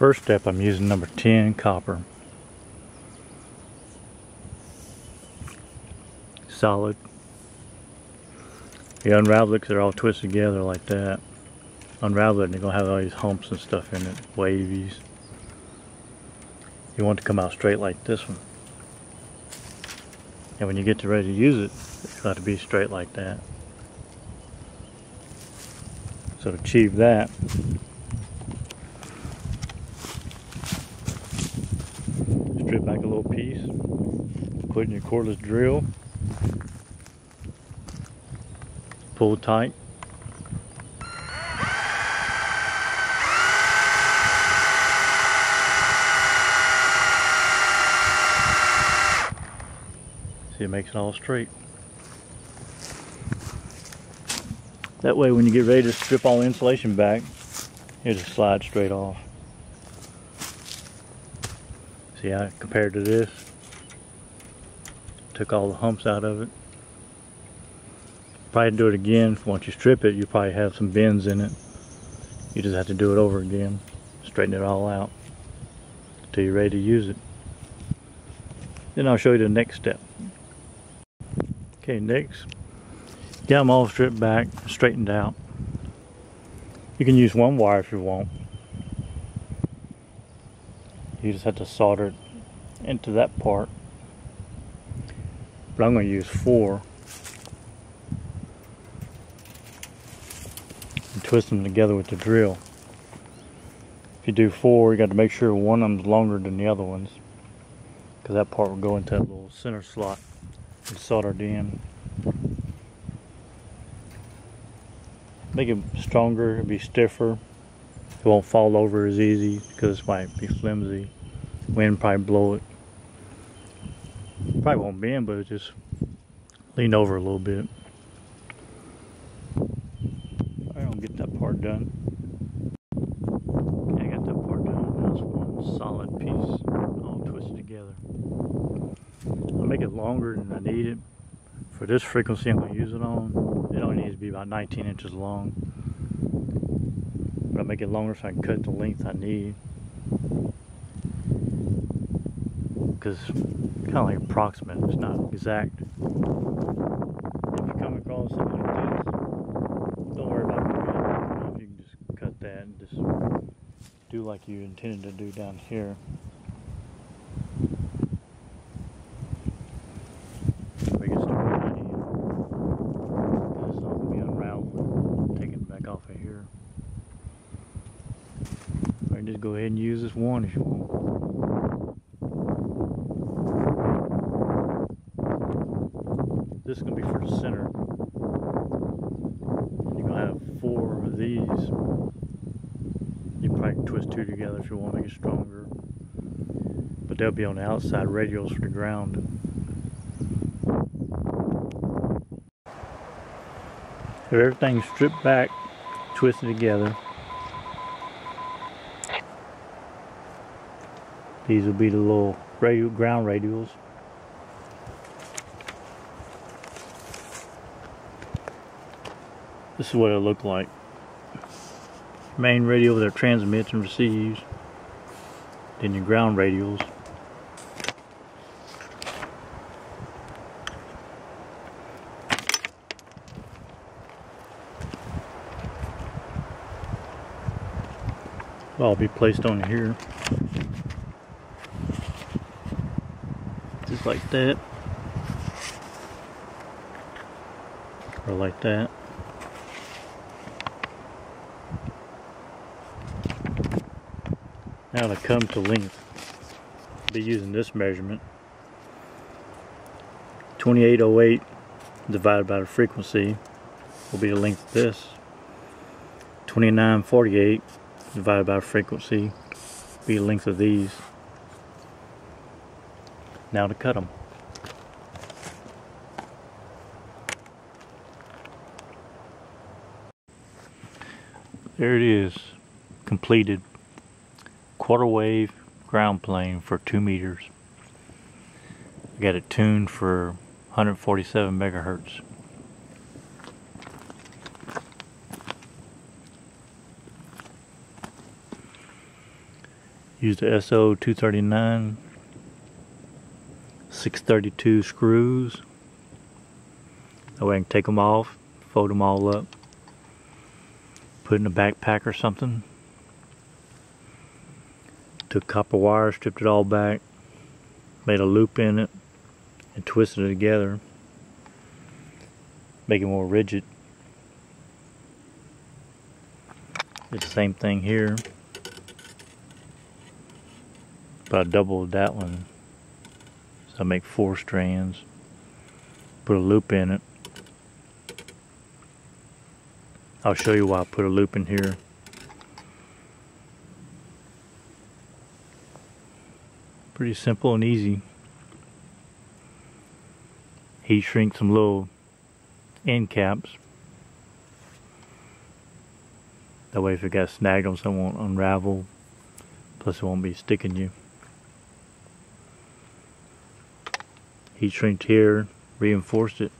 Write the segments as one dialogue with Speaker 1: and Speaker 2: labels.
Speaker 1: First step, I'm using number 10 copper. Solid. You unravel it because they're all twisted together like that. Unravel it and you're going to have all these humps and stuff in it, wavies. You want to come out straight like this one. And when you get to ready to use it, it's got to be straight like that. So to achieve that, strip back a little piece, put in your cordless drill, pull tight. See, it makes it all straight. That way when you get ready to strip all the insulation back, it just slides straight off. See how compared to this, took all the humps out of it. Probably do it again. Once you strip it, you probably have some bends in it. You just have to do it over again. Straighten it all out until you're ready to use it. Then I'll show you the next step. Okay, next Get them all stripped back, straightened out. You can use one wire if you want. You just have to solder it into that part. But I'm going to use four. And twist them together with the drill. If you do four, you got to make sure one of them's longer than the other ones. Because that part will go into that little center slot and soldered in. make it stronger, it'll be stiffer. It won't fall over as easy because it might be flimsy. Wind probably blow it. Probably won't bend, but it just lean over a little bit. I don't get that part done. Okay, I got that part done. That's one solid piece all twisted together. I'll make it longer than I need it for this frequency I'm going to use it on, it only needs to be about 19 inches long. I'll make it longer so I can cut the length I need. Because kind of like approximate, it's not exact. If you come across something like this, don't worry about it. You can just cut that and just do like you intended to do down here. just go ahead and use this one if you want. This is going to be for the center. You're going to have four of these. You probably twist two together if you want to make it stronger. But they'll be on the outside radials for the ground. So everything's stripped back, twisted together. These will be the little radio, ground radials. This is what it looked like. Main radio that transmits and receives. Then your ground radials. I'll be placed on here. Just like that. Or like that. Now to come to length I'll be using this measurement. 2808 divided by the frequency will be the length of this. 2948 divided by frequency will be the length of these now to cut them. There it is, completed quarter wave ground plane for 2 meters. I got it tuned for 147 megahertz. Use the SO 239 632 screws. That way I can take them off, fold them all up, put in a backpack or something. Took copper wire, stripped it all back, made a loop in it, and twisted it together. Make it more rigid. Did the same thing here. But I doubled that one. I make four strands. Put a loop in it. I'll show you why I put a loop in here. Pretty simple and easy. Heat shrink some little end caps. That way if it got snagged on something, it won't unravel. Plus it won't be sticking you. Heat shrinked here, reinforced it.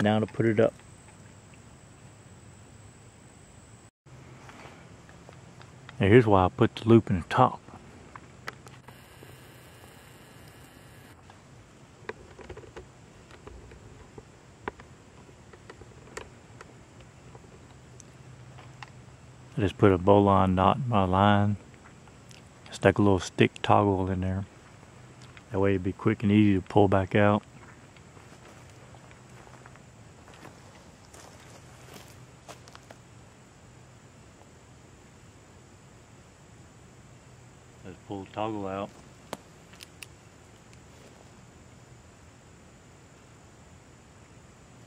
Speaker 1: Now to put it up. Now here's why I put the loop in the top. I just put a bowline knot in my line. Stuck a little stick toggle in there. That way it'd be quick and easy to pull back out. Let's pull the toggle out.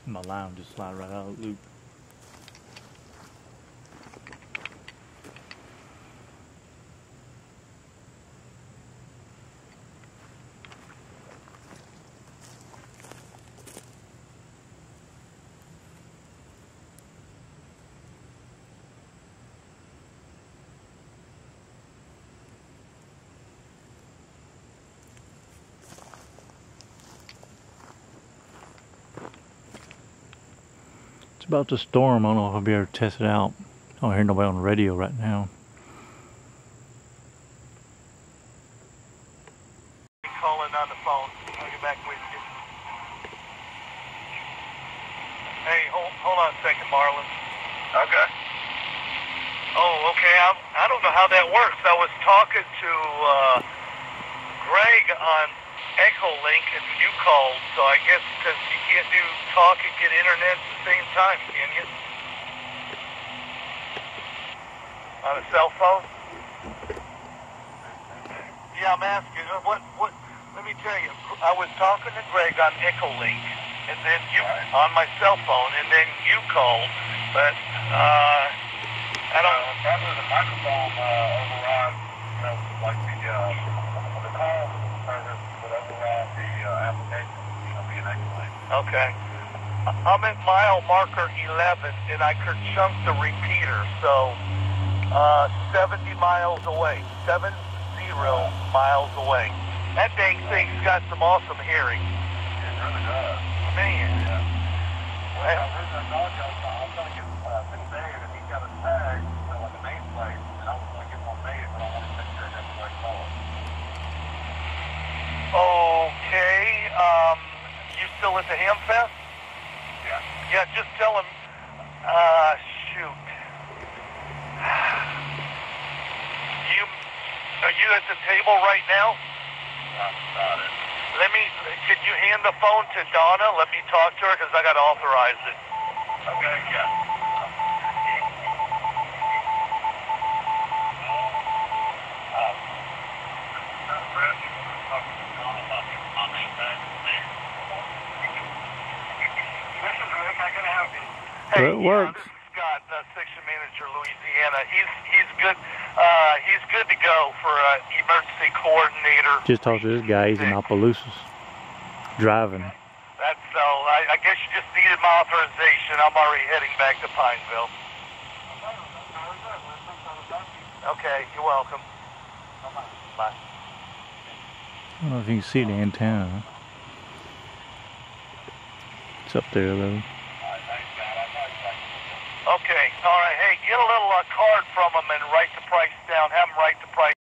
Speaker 1: My line will just slide right out of the loop. It's about to storm. I don't know if I'll be able to test it out. I don't hear nobody on the radio right now.
Speaker 2: calling on the phone. I'll get back with you. Hey, hold, hold on a second, Marlon. Okay. Oh, okay. I'm, I don't know how that works. I was talking to uh, Greg on EchoLink, and you called, so I guess because you can't do talk and get internet at the same time, can you? On a cell phone? Yeah, I'm asking. uh, What? What? Let me tell you. I was talking to Greg on EchoLink, and then you on my cell phone, and then you called. But uh, I don't.
Speaker 3: probably the microphone uh, override, you know, like uh, the call service would override the uh, application, you know, being excellent.
Speaker 2: Okay. I'm at mile marker 11, and I could chunk the repeater, so uh, 70 miles away, 70 miles away. That dang thing's got some awesome hearing.
Speaker 3: It really does.
Speaker 2: Man.
Speaker 3: Yeah. Well, I was going to call you. I was going to get uh, Big Dave, and he's got a tag, you know, like a nameplate, and I was going to get one made, but I wanted to make sure I got the right color.
Speaker 2: Okay. Um, you still at the Ham Fest?
Speaker 3: Yeah.
Speaker 2: Yeah, just tell him. Uh, shoot. You are you at the table right now?
Speaker 3: That's about it.
Speaker 2: Let me. Could you hand the phone to Donna? Let me talk to her because I got to authorize it.
Speaker 3: Okay, yeah. This is Rick. How can I help you?
Speaker 2: Hey,
Speaker 1: Well, it
Speaker 2: yeah,
Speaker 1: works.
Speaker 2: this is Scott, uh, section manager, Louisiana. He's he's good. Uh, he's good to go for uh, emergency coordinator.
Speaker 1: Just talked to this guy. He's in Opelousas. Driving.
Speaker 2: That's so. I, I guess you just needed my authorization. I'm already heading back to Pineville. Okay, you're welcome. Bye.
Speaker 1: I don't know if you can see the antenna. It's up there though.
Speaker 3: All right, thanks, Scott. I'll
Speaker 2: All right, hey, get a little uh, card from them and write the price down. Have them write